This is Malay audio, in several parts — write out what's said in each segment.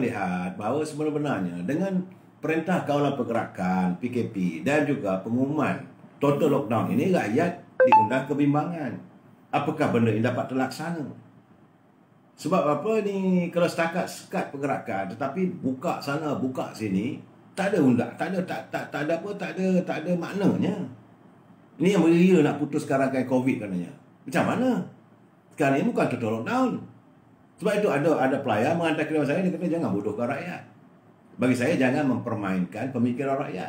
melihat bahawa sebenarnya dengan Perintah Kawalan Pergerakan PKP dan juga pengumuman total lockdown ini rakyat diundang kebimbangan. Apakah benda ini dapat terlaksana? Sebab apa ni kalau setakat sekat pergerakan tetapi buka sana buka sini tak ada undang, tak ada tak, tak, tak ada apa, tak ada tak ada maknanya. Ini yang beria nak putus sekarang kan Covid katanya. Macam mana? Sekarang ini bukan total lockdown. Sebab itu ada ada pelayan menghantar kirim saya dia kata jangan bodohkan rakyat. Bagi saya jangan mempermainkan pemikiran rakyat.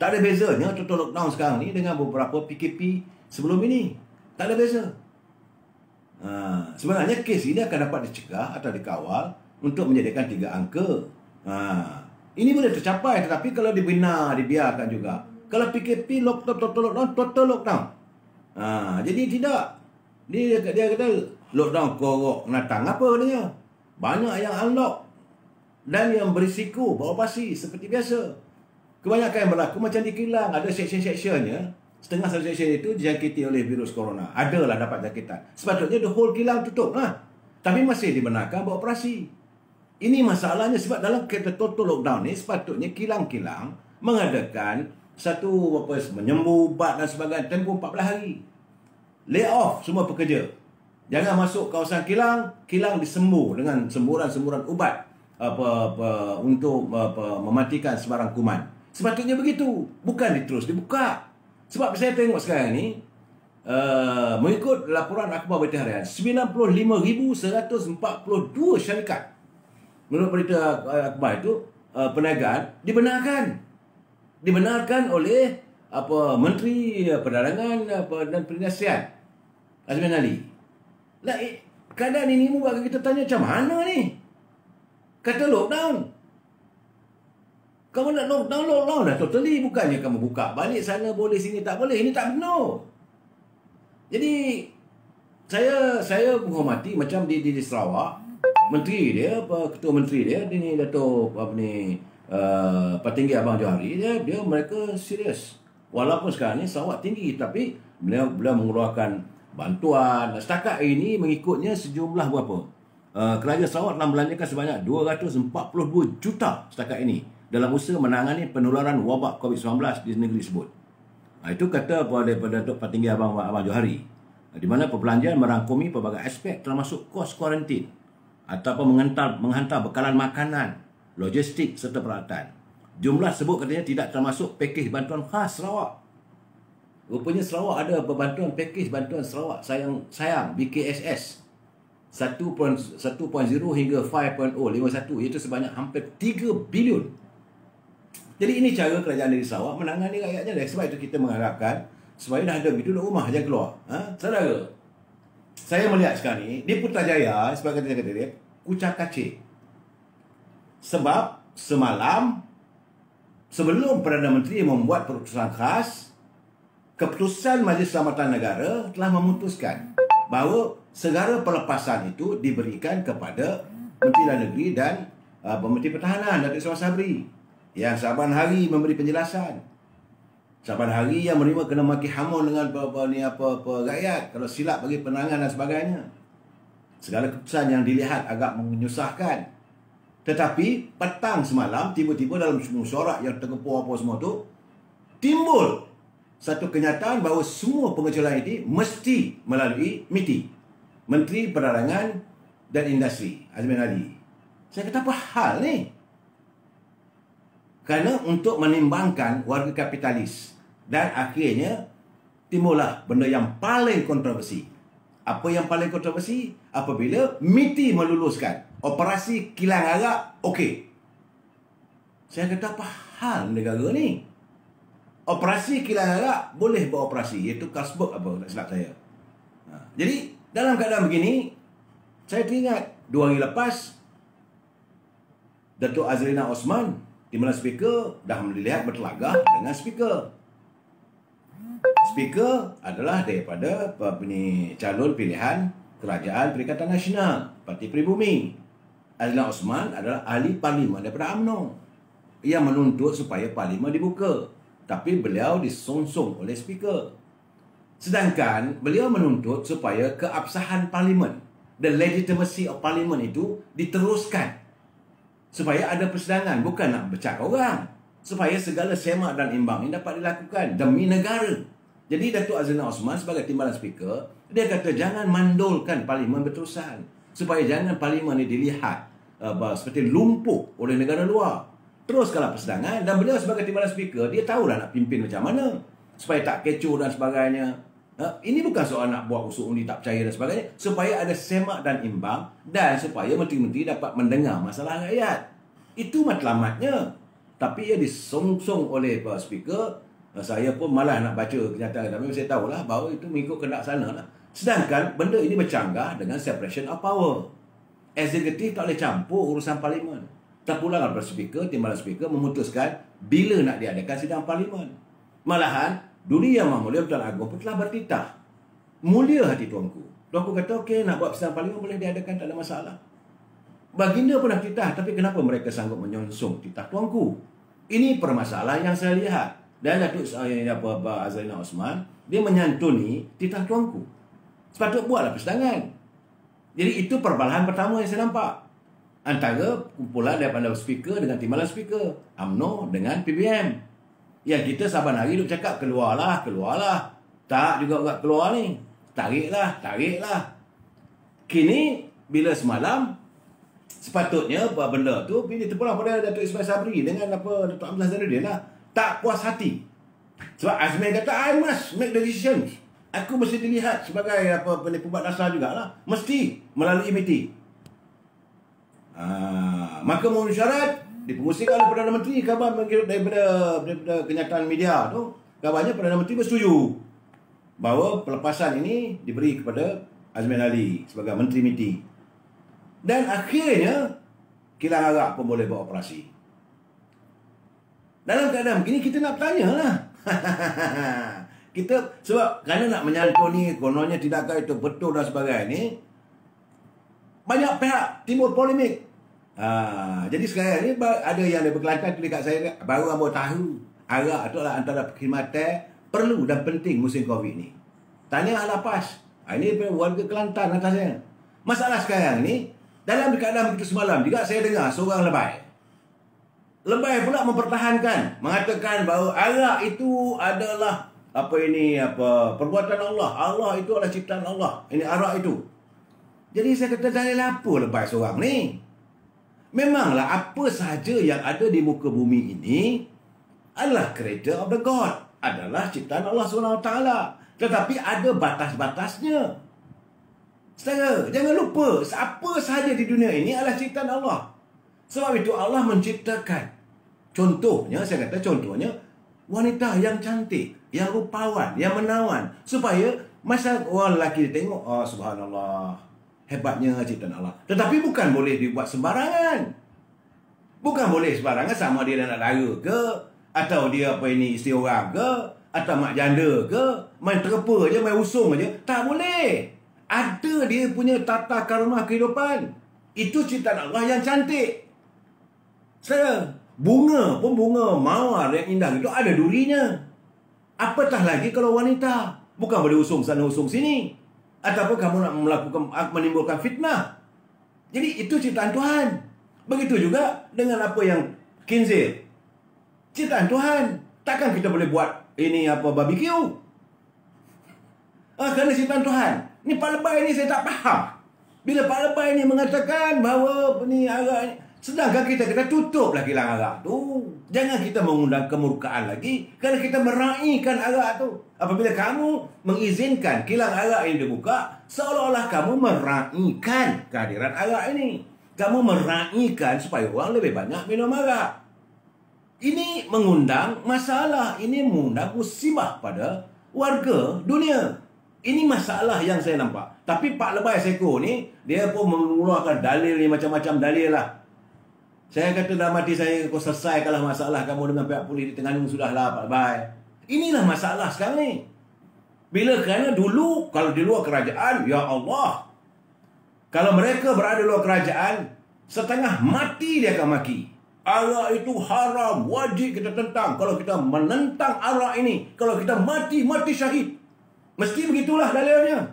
Tak ada bezanya total lockdown sekarang ni dengan beberapa PKP sebelum ini. Tak ada beza. Ha, sebenarnya kes ini akan dapat dicegah atau dikawal untuk menjadikan tiga angka. Ha, ini boleh tercapai tetapi kalau dibina, dibiarkan juga. Kalau PKP lockdown, total lockdown, total lockdown. Ha, jadi tidak. Dia, dia kata lockdown korok natang apa katanya. Banyak yang unlock dan yang berisiko beroperasi seperti biasa. Kebanyakan yang berlaku macam di kilang. Ada section-sectionnya setengah satu section itu dijangkiti oleh virus corona. Adalah dapat jangkitan. Sepatutnya the whole kilang tutup lah. Tapi masih dibenarkan beroperasi. Ini masalahnya sebab dalam kereta total lockdown ni sepatutnya kilang-kilang mengadakan satu apa menyembuh ubat dan sebagainya tempoh 14 hari. Lay off semua pekerja. Jangan masuk kawasan kilang, kilang disembuh dengan semburan-semburan ubat apa, apa untuk apa, mematikan sebarang kuman. Sepatutnya begitu, bukan diterus dibuka. Sebab saya tengok sekarang ni uh, mengikut laporan akhbar berita harian 95,142 syarikat menurut berita uh, akhbar itu uh, perniagaan dibenarkan dibenarkan oleh apa menteri uh, perdagangan apa dan perindustrian Azmin Ali. Lah eh, keadaan ini membuat kita tanya macam mana ni? Kata lockdown. Kamu nak lockdown, lockdown dah totally. Bukannya kamu buka balik sana boleh, sini tak boleh. Ini tak benar. Jadi, saya saya menghormati macam di, di, di Sarawak, menteri dia, apa, ketua menteri dia, dia ni Dato' apa ni, uh, Patinggi Abang Johari, dia, dia mereka serius. Walaupun sekarang ni Sarawak tinggi, tapi beliau, beliau mengeluarkan bantuan. Setakat ini mengikutnya sejumlah berapa? Uh, kerajaan Sarawak telah belanjakan sebanyak 242 juta setakat ini dalam usaha menangani penularan wabak COVID-19 di negeri tersebut. Ha, itu kata daripada Dr. Patinggi Abang Abang Johari. Ha, di mana perbelanjaan merangkumi pelbagai aspek termasuk kos kuarantin ataupun menghantar, menghantar bekalan makanan, logistik serta peralatan. Jumlah sebut katanya tidak termasuk pakej bantuan khas Sarawak. Rupanya Sarawak ada bantuan pakej bantuan Sarawak sayang sayang BKSS 1.0 hingga 5.0 51 iaitu sebanyak hampir 3 bilion jadi ini cara kerajaan negeri Sarawak menangani rakyatnya. Dan sebab itu kita mengharapkan supaya dah ada duduk rumah jangan keluar. Ha? Saudara, saya melihat sekarang ni di Putrajaya sebagai kata kata dia kucak kacik. Sebab semalam sebelum Perdana Menteri membuat keputusan khas, keputusan Majlis Keselamatan Negara telah memutuskan bahawa segala pelepasan itu diberikan kepada Menteri Dalam Negeri dan uh, Menteri Pertahanan Datuk Seri Sabri yang saban hari memberi penjelasan. Saban hari yang menerima kena maki hamun dengan apa-apa ni apa-apa rakyat kalau silap bagi penangan dan sebagainya. Segala keputusan yang dilihat agak menyusahkan. Tetapi petang semalam tiba-tiba dalam mesyuarat yang tergepur apa semua tu timbul satu kenyataan bahawa semua pengecualian ini mesti melalui MITI. Menteri Perdagangan dan Industri Azmin Ali. Saya kata apa hal ni? Kerana untuk menimbangkan warga kapitalis. Dan akhirnya timbullah benda yang paling kontroversi. Apa yang paling kontroversi? Apabila MITI meluluskan operasi kilang arak, okey. Saya kata apa hal negara ni? Operasi kilang arak boleh beroperasi. Iaitu Kasbuk apa tak silap saya. Ha. Jadi dalam keadaan begini, saya teringat dua hari lepas Datuk Azrina Osman di mana speaker dah melihat bertelagah dengan speaker. Speaker adalah daripada apa ni calon pilihan Kerajaan Perikatan Nasional Parti Pribumi. Azlan Osman adalah ahli parlimen daripada UMNO yang menuntut supaya parlimen dibuka. Tapi beliau disonsong oleh speaker. Sedangkan beliau menuntut supaya keabsahan parlimen, the legitimacy of parlimen itu diteruskan Supaya ada persidangan. Bukan nak becak orang. Supaya segala semak dan imbang ini dapat dilakukan demi negara. Jadi Datuk Azina Osman sebagai timbalan speaker, dia kata jangan mandulkan parlimen berterusan. Supaya jangan parlimen ini dilihat uh, seperti lumpuh oleh negara luar. Teruskanlah persidangan dan beliau sebagai timbalan speaker, dia tahu dah nak pimpin macam mana. Supaya tak kecoh dan sebagainya. Uh, ini bukan soal nak buat usul undi tak percaya dan sebagainya. Supaya ada semak dan imbang dan supaya menteri-menteri dapat mendengar masalah rakyat. Itu matlamatnya. Tapi ia disongsong oleh Pak Speaker. Eh, saya pun malah nak baca kenyataan. Tapi saya tahulah bahawa itu mengikut kendak sana lah. Sedangkan benda ini bercanggah dengan separation of power. Eksekutif tak boleh campur urusan parlimen. Terpulang Pak Speaker, timbalan Speaker memutuskan bila nak diadakan sidang parlimen. Malahan, dunia yang mulia Tuan Agong pun telah bertitah. Mulia hati tuanku. Tuanku kata, okey nak buat sidang parlimen boleh diadakan, tak ada masalah. Baginda pernah titah, tapi kenapa mereka sanggup menyonsong titah tuanku? Ini permasalahan yang saya lihat. Dan Datuk apa, apa Azalina Osman, dia menyantuni titah tuanku. Sepatut buatlah persidangan. Jadi itu perbalahan pertama yang saya nampak. Antara kumpulan daripada speaker dengan timbalan speaker. UMNO dengan PBM. Yang kita saban hari duk cakap keluarlah, keluarlah. Tak juga enggak keluar ni. Tariklah, tariklah. Kini bila semalam sepatutnya apa benda tu bila terpulang pada Datuk Ismail Sabri dengan apa Datuk Hamzah Zainuddin lah tak puas hati sebab Azmi kata I must make the decision aku mesti dilihat sebagai apa pembuat dasar jugalah mesti melalui MIT ha, maka mohon syarat dipengusikan oleh Perdana Menteri khabar daripada, daripada kenyataan media tu kabarnya Perdana Menteri bersetuju bahawa pelepasan ini diberi kepada Azmin Ali sebagai Menteri MITI dan akhirnya kilang arak pun boleh buat operasi. Dalam keadaan begini kita nak bertanya lah. kita sebab kerana nak menyantuni kononnya tidakkah itu betul dan sebagainya ni banyak pihak timbul polemik. Ha, jadi sekarang ni ada yang lebih Kelantan tulis kat saya baru ambil tahu arak tu adalah antara perkhidmatan perlu dan penting musim Covid ni. Tanya Alapas. Ha, ini warga Kelantan atasnya. Masalah sekarang ni dalam keadaan begitu semalam juga saya dengar seorang lebay. Lebay pula mempertahankan, mengatakan bahawa arak itu adalah apa ini apa perbuatan Allah. Allah itu adalah ciptaan Allah. Ini arak itu. Jadi saya kata dari apa lebay seorang ni? Memanglah apa sahaja yang ada di muka bumi ini adalah creator of the God. Adalah ciptaan Allah SWT. Tetapi ada batas-batasnya. Saudara, jangan lupa siapa sahaja di dunia ini adalah ciptaan Allah. Sebab itu Allah menciptakan. Contohnya, saya kata contohnya, wanita yang cantik, yang rupawan, yang menawan. Supaya masa orang lelaki tengok, oh subhanallah, hebatnya ciptaan Allah. Tetapi bukan boleh dibuat sembarangan. Bukan boleh sembarangan sama dia anak dara ke, atau dia apa ini isteri orang ke, atau mak janda ke, main terpa je, main usung je. Tak boleh. Ada dia punya tata karma kehidupan. Itu ciptaan Allah yang cantik. Saya, bunga pun bunga mawar yang indah itu ada durinya. Apatah lagi kalau wanita. Bukan boleh usung sana usung sini. Ataupun kamu nak melakukan menimbulkan fitnah. Jadi itu ciptaan Tuhan. Begitu juga dengan apa yang kinzir. Ciptaan Tuhan. Takkan kita boleh buat ini apa barbecue? Ah, kerana ciptaan Tuhan. Ni Pak Lebay ni saya tak faham. Bila Pak Lebay ni mengatakan bahawa ni arak ni. Sedangkan kita kena tutup lagi kilang arak tu. Jangan kita mengundang kemurkaan lagi. Kerana kita meraihkan arak tu. Apabila kamu mengizinkan kilang arak ini dibuka. Seolah-olah kamu meraihkan kehadiran arak ini. Kamu meraihkan supaya orang lebih banyak minum arak. Ini mengundang masalah. Ini mengundang musibah pada warga dunia. Ini masalah yang saya nampak. Tapi Pak Lebay Seko ni, dia pun mengeluarkan dalil ni macam-macam dalil lah. Saya kata dalam hati saya, kau selesaikanlah masalah kamu dengan pihak polis di Terengganu sudahlah Pak Lebay. Inilah masalah sekarang ni. Bila kerana dulu, kalau di luar kerajaan, ya Allah. Kalau mereka berada di luar kerajaan, setengah mati dia akan maki. Arak itu haram, wajib kita tentang. Kalau kita menentang arak ini, kalau kita mati, mati syahid. Mesti begitulah dalilnya.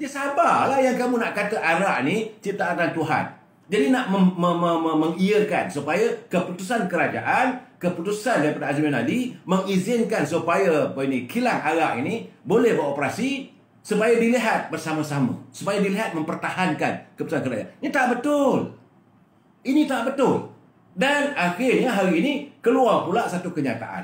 Dia sabarlah yang kamu nak kata arak ni ciptaan Tuhan. Jadi nak mem- mem- mem- mengiyakan supaya keputusan kerajaan, keputusan daripada Azmin Ali mengizinkan supaya ini kilang arak ini boleh beroperasi supaya dilihat bersama-sama, supaya dilihat mempertahankan keputusan kerajaan. Ini tak betul. Ini tak betul. Dan akhirnya hari ini keluar pula satu kenyataan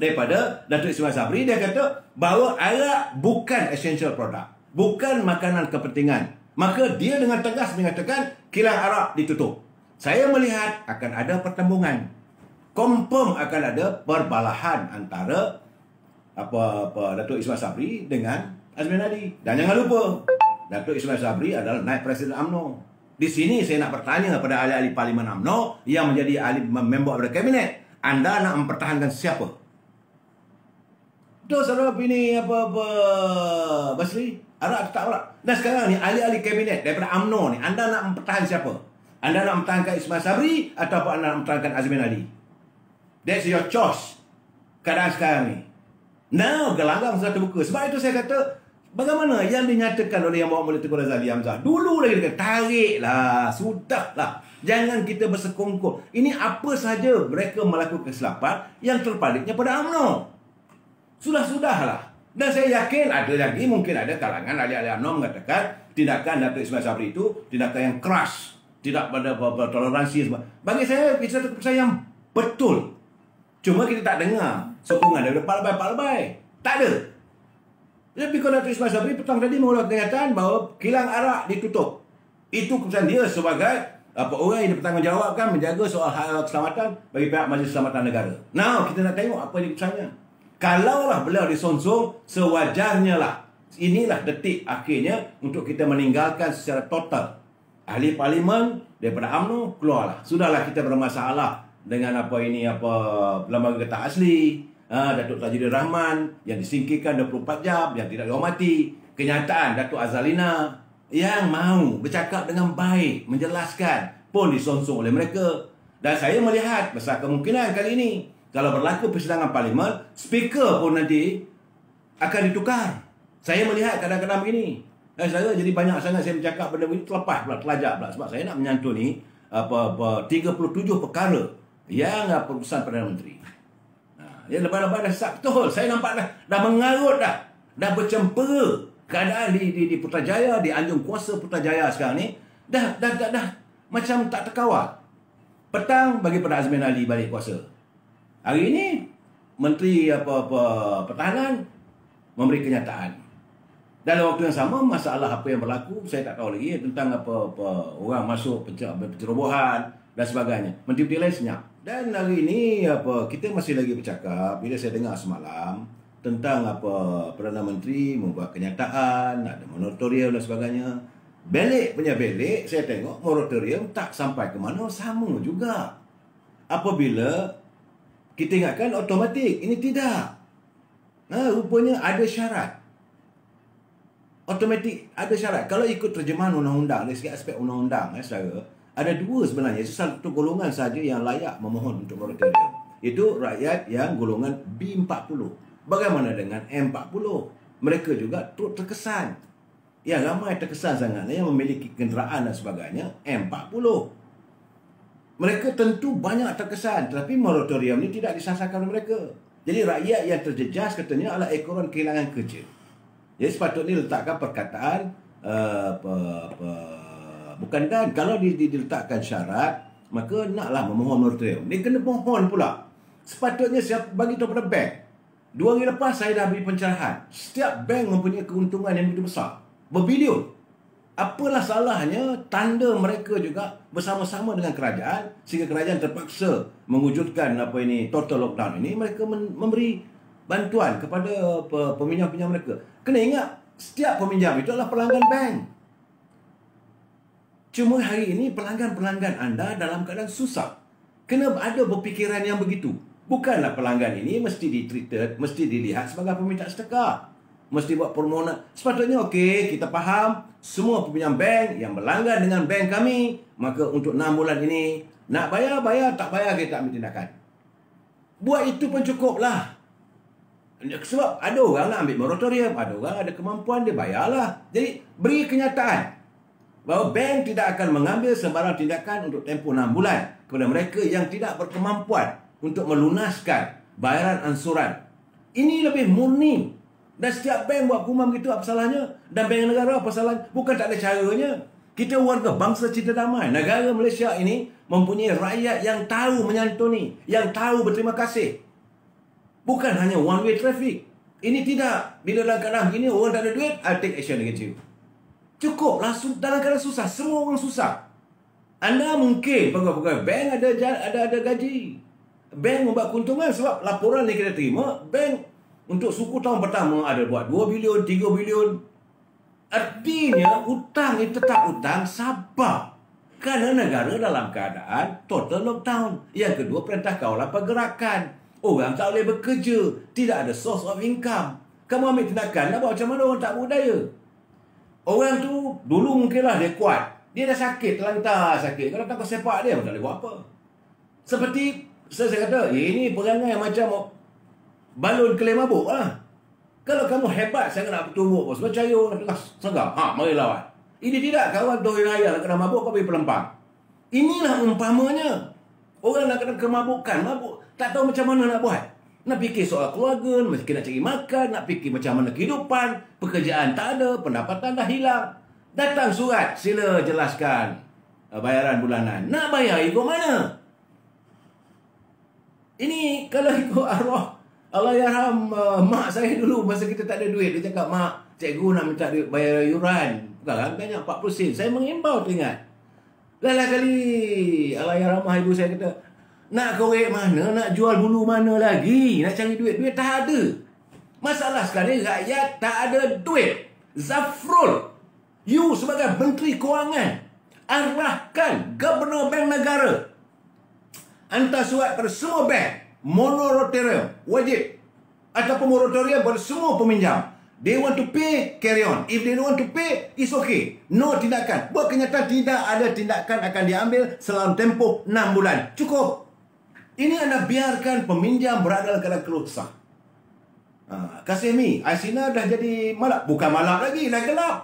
daripada Datuk Ismail Sabri dia kata bahawa arak bukan essential product, bukan makanan kepentingan Maka dia dengan tegas mengatakan kilang arak ditutup. Saya melihat akan ada pertembungan. Confirm akan ada perbalahan antara apa apa Datuk Ismail Sabri dengan Azmin Ali. Dan jangan lupa, Datuk Ismail Sabri adalah naib presiden AMNO. Di sini saya nak bertanya kepada ahli-ahli parlimen AMNO yang menjadi ahli member of the cabinet. Anda nak mempertahankan siapa? Itu saudara ini apa-apa Basri? Arak tak arak. Dan sekarang ni ahli-ahli kabinet daripada UMNO ni, anda nak mempertahankan siapa? Anda nak mempertahankan Ismail Sabri atau anda nak mempertahankan Azmin Ali? That's your choice. Keadaan sekarang ni. Now, gelanggang sudah terbuka. Sebab itu saya kata, bagaimana yang dinyatakan oleh yang bawa mulut Tengku Razali Hamzah? Dulu lagi dia kata, tariklah, sudahlah. Jangan kita bersekongkol. Ini apa saja mereka melakukan kesilapan yang terpaliknya pada UMNO. Sudah-sudahlah. Dan saya yakin ada lagi mungkin ada kalangan ahli-ahli UMNO mengatakan tindakan Datuk Ismail Sabri itu tindakan yang keras, tidak pada toleransi semua. Bagi saya itu satu keputusan yang betul. Cuma kita tak dengar sokongan dari Pak Lebai. Tak ada. Tapi kalau Datuk Ismail Sabri petang tadi mengeluarkan kenyataan bahawa kilang arak ditutup. Itu keputusan dia sebagai apa orang yang bertanggungjawabkan menjaga soal hak keselamatan bagi pihak Majlis Keselamatan Negara. Now kita nak tengok apa keputusannya. Kalaulah beliau disonsong, sewajarnya lah. Inilah detik akhirnya untuk kita meninggalkan secara total. Ahli parlimen daripada UMNO keluarlah. Sudahlah kita bermasalah dengan apa ini apa lembaga getah asli. Ha, Datuk Tajuddin Rahman yang disingkirkan 24 jam, yang tidak dihormati. Kenyataan Datuk Azalina yang mahu bercakap dengan baik, menjelaskan pun disonsong oleh mereka. Dan saya melihat besar kemungkinan kali ini kalau berlaku persidangan parlimen, speaker pun nanti akan ditukar. Saya melihat kadang-kadang begini. Dan saya jadi banyak sangat saya bercakap benda ini terlepas pula, terlajak pula. Sebab saya nak menyantuni apa, apa 37 perkara yang perusahaan Perdana Menteri. Ya, lepas-lepas dah sesak betul. Saya nampak dah, dah mengarut dah. Dah bercempera keadaan di, di, di Putrajaya, di anjung kuasa Putrajaya sekarang ni. Dah, dah, dah, dah, macam tak terkawal. Petang bagi pada Azmin Ali balik kuasa. Hari ini Menteri apa-apa pertahanan memberi kenyataan. Dalam waktu yang sama masalah apa yang berlaku saya tak tahu lagi tentang apa-apa orang masuk pencerobohan dan sebagainya. Menteri-menteri lain senyap. Dan hari ini apa kita masih lagi bercakap bila saya dengar semalam tentang apa Perdana Menteri membuat kenyataan, ada moratorium dan sebagainya. Belik punya belik, saya tengok moratorium tak sampai ke mana sama juga. Apabila kita ingatkan automatik. Ini tidak. Ha, rupanya ada syarat. Automatik ada syarat. Kalau ikut terjemahan undang-undang, dari segi aspek undang-undang, eh, saudara, ada dua sebenarnya. Satu golongan saja yang layak memohon untuk moratorium. Itu rakyat yang golongan B40. Bagaimana dengan M40? Mereka juga turut terkesan. Yang ramai terkesan sangat yang memiliki kenderaan dan sebagainya, M40. Mereka tentu banyak terkesan tetapi moratorium ini tidak disasarkan oleh mereka. Jadi rakyat yang terjejas katanya adalah ekoran kehilangan kerja. Jadi sepatutnya letakkan perkataan uh, apa, apa, bukan dan kalau diletakkan syarat maka naklah memohon moratorium. Dia kena mohon pula. Sepatutnya siap bagi tahu pada bank. Dua hari lepas saya dah beri pencerahan. Setiap bank mempunyai keuntungan yang begitu besar. Berbilion. Apalah salahnya tanda mereka juga bersama-sama dengan kerajaan sehingga kerajaan terpaksa mewujudkan apa ini total lockdown ini mereka memberi bantuan kepada peminjam-peminjam mereka. Kena ingat setiap peminjam itu adalah pelanggan bank. Cuma hari ini pelanggan-pelanggan anda dalam keadaan susah. Kena ada berfikiran yang begitu. Bukanlah pelanggan ini mesti ditreated, mesti dilihat sebagai peminta sedekah mesti buat permohonan. Sepatutnya okey, kita faham semua peminjam bank yang berlanggan dengan bank kami, maka untuk 6 bulan ini nak bayar, bayar, tak bayar kita ambil tindakan. Buat itu pun cukuplah. Sebab ada orang nak ambil moratorium, ada orang ada kemampuan dia bayarlah. Jadi beri kenyataan. bahawa bank tidak akan mengambil sembarang tindakan untuk tempoh 6 bulan kepada mereka yang tidak berkemampuan untuk melunaskan bayaran ansuran. Ini lebih murni. Dan setiap bank buat kumam gitu apa salahnya? Dan bank negara apa salahnya? Bukan tak ada caranya. Kita warga bangsa cinta damai. Negara Malaysia ini mempunyai rakyat yang tahu menyantuni. Yang tahu berterima kasih. Bukan hanya one way traffic. Ini tidak. Bila dalam keadaan begini, orang tak ada duit, I'll take action against you. Cukup. Langsung dalam keadaan susah. Semua orang susah. Anda mungkin pegawai-pegawai bank ada ada ada gaji. Bank membuat keuntungan sebab laporan yang kita terima, bank untuk suku tahun pertama ada buat 2 bilion, 3 bilion. Artinya hutang itu tetap hutang sabar. Kerana negara dalam keadaan total lockdown. Yang kedua perintah kawalan pergerakan. Orang tak boleh bekerja. Tidak ada source of income. Kamu ambil tindakan nak buat macam mana orang tak budaya. Orang tu dulu mungkinlah dia kuat. Dia dah sakit, terlantar sakit. Kalau tak kau sepak dia, tak boleh buat apa. Seperti saya, saya kata, eh, ini perangai macam balon kelai mabuk lah. Kalau kamu hebat saya nak bertumbuk bos. You nak segar. Ha, mari lawan. Ini tidak kawan doi raya nak kena mabuk kau pergi pelempang. Inilah umpamanya. Orang nak kena kemabukan, mabuk. Tak tahu macam mana nak buat. Nak fikir soal keluarga, nak cari makan, nak fikir macam mana kehidupan, pekerjaan tak ada, pendapatan dah hilang. Datang surat, sila jelaskan uh, bayaran bulanan. Nak bayar ikut mana? Ini kalau ikut arwah Allah yarham uh, mak saya dulu masa kita tak ada duit dia cakap mak cikgu nak minta duit bayar yuran. Bukan banyak 40 sen. Saya mengimbau tu ingat lain kali Allah yarham ibu saya kata nak korek mana nak jual bulu mana lagi? Nak cari duit duit tak ada. Masalah sekarang rakyat tak ada duit. Zafrul you sebagai menteri kewangan arahkan gubernur bank negara. Hantar surat pada semua bank moratorium. Wajib. Ataupun moratorium pada semua peminjam. They want to pay carry on. If they don't want to pay it's okay. No tindakan. Buat kenyataan tidak ada tindakan akan diambil selama tempoh 6 bulan. Cukup. Ini anda biarkan peminjam berada dalam kerusak ha, kasih mi Aisina dah jadi malap bukan malap lagi dah gelap.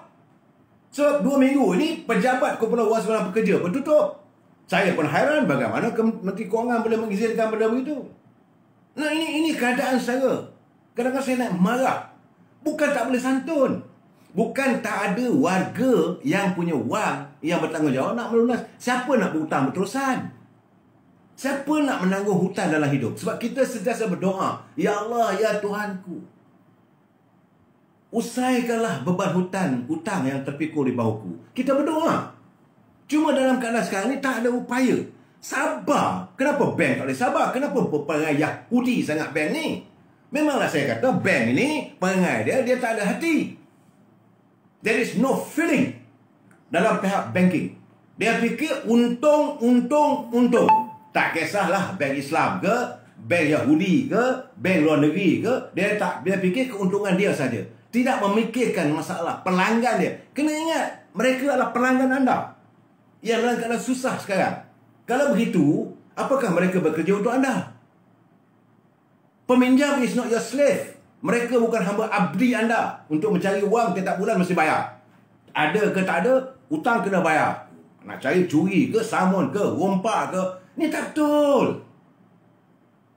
Sebab so, 2 minggu ini pejabat Wang Sebelah Pekerja bertutup. Saya pun hairan bagaimana Menteri Kewangan boleh mengizinkan benda begitu. Nah ini ini keadaan saya. Kadang-kadang saya nak marah. Bukan tak boleh santun. Bukan tak ada warga yang punya wang yang bertanggungjawab nak melunas. Siapa nak berhutang berterusan? Siapa nak menanggung hutang dalam hidup? Sebab kita sentiasa berdoa. Ya Allah, Ya Tuhanku. Usaikanlah beban hutang, hutang yang terpikul di bahuku. Kita berdoa. Cuma dalam keadaan sekarang ni tak ada upaya. Sabar. Kenapa bank tak boleh sabar? Kenapa perangai Yahudi sangat bank ni? Memanglah saya kata bank ini perangai dia dia tak ada hati. There is no feeling dalam pihak banking. Dia fikir untung, untung, untung. Tak kisahlah bank Islam ke, bank Yahudi ke, bank luar negeri ke, dia tak dia fikir keuntungan dia saja. Tidak memikirkan masalah pelanggan dia. Kena ingat, mereka adalah pelanggan anda. Yang dalam keadaan susah sekarang. Kalau begitu, apakah mereka bekerja untuk anda? Peminjam is not your slave. Mereka bukan hamba abdi anda untuk mencari wang setiap bulan mesti bayar. Ada ke tak ada, hutang kena bayar. Nak cari curi ke, samun ke, rompak ke. Ini tak betul.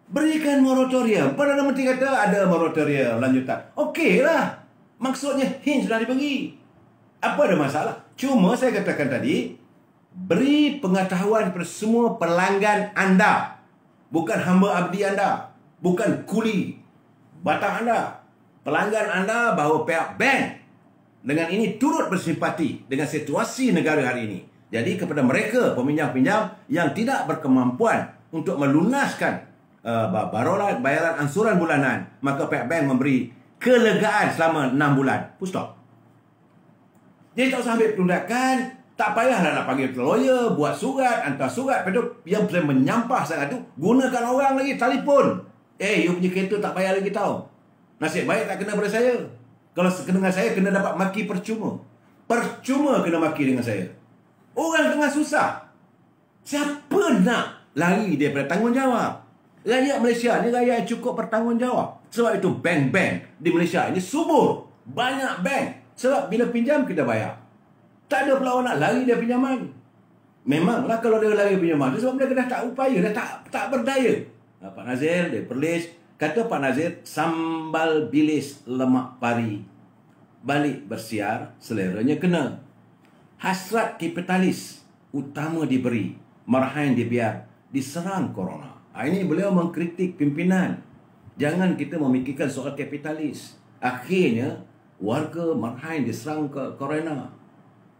Berikan moratorium. Perdana Menteri kata ada moratorium lanjutan. Okeylah. Maksudnya hinge dah diberi. Apa ada masalah? Cuma saya katakan tadi, Beri pengetahuan kepada semua pelanggan anda. Bukan hamba abdi anda. Bukan kuli batang anda. Pelanggan anda bahawa pihak bank dengan ini turut bersimpati dengan situasi negara hari ini. Jadi kepada mereka peminjam-peminjam yang tidak berkemampuan untuk melunaskan uh, barolat bayaran ansuran bulanan, maka pihak bank memberi kelegaan selama 6 bulan. Full stop. Jadi tak usah ambil tindakan tak payahlah nak panggil lawyer, buat surat, hantar surat. Tu, yang saya menyampah sangat tu, gunakan orang lagi, telefon. Eh, you punya kereta tak payah lagi tahu. Nasib baik tak kena pada saya. Kalau kena dengan saya, kena dapat maki percuma. Percuma kena maki dengan saya. Orang tengah susah. Siapa nak lari daripada tanggungjawab? Rakyat Malaysia ni rakyat yang cukup bertanggungjawab. Sebab itu bank-bank di Malaysia ini subur. Banyak bank. Sebab bila pinjam kita bayar. Tak ada pula orang nak lari dari pinjaman. Memanglah kalau dia lari pinjaman tu sebab mereka dah tak upaya, dah tak tak berdaya. Ha, Pak Nazir, dia perlis. Kata Pak Nazir, sambal bilis lemak pari. Balik bersiar, seleranya kena. Hasrat kapitalis utama diberi. Marahan dibiar, diserang corona. Ha, ini beliau mengkritik pimpinan. Jangan kita memikirkan soal kapitalis. Akhirnya, warga Marhain diserang ke corona.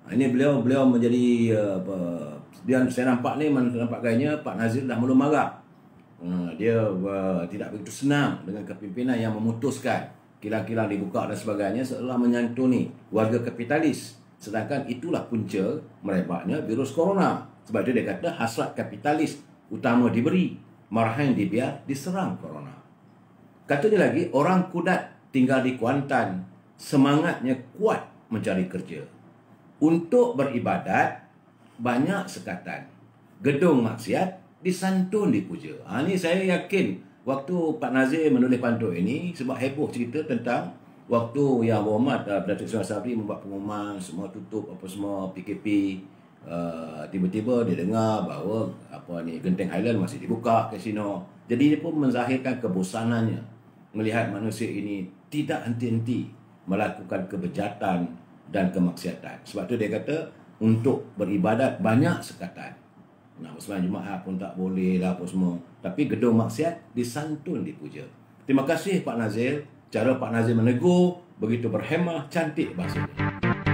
Ha, Ini beliau beliau menjadi uh, apa dia saya nampak ni mana nampak gayanya Pak Nazir dah mula marah. Uh, dia uh, tidak begitu senang dengan kepimpinan yang memutuskan kilang-kilang dibuka dan sebagainya seolah menyantuni warga kapitalis. Sedangkan itulah punca merebaknya virus corona. Sebab itu dia kata hasrat kapitalis utama diberi, marahan dibiar diserang corona. Katanya lagi orang kudat tinggal di Kuantan semangatnya kuat mencari kerja untuk beribadat banyak sekatan. Gedung maksiat disantun dipuja. Ha, ni saya yakin waktu Pak Nazir menulis pantun ini sebab heboh cerita tentang waktu yang berhormat uh, Datuk Seri Sabri membuat pengumuman semua tutup apa semua PKP uh, tiba-tiba dia dengar bahawa apa ni Genting Highland masih dibuka kasino. Jadi dia pun menzahirkan kebosanannya melihat manusia ini tidak henti-henti melakukan kebejatan dan kemaksiatan. Sebab tu dia kata untuk beribadat banyak sekatan. Nak bersembahyang Jumaat pun tak boleh lah apa semua. Tapi gedung maksiat disantun dipuja. Terima kasih Pak Nazir. Cara Pak Nazir menegur begitu berhemah cantik bahasa dia.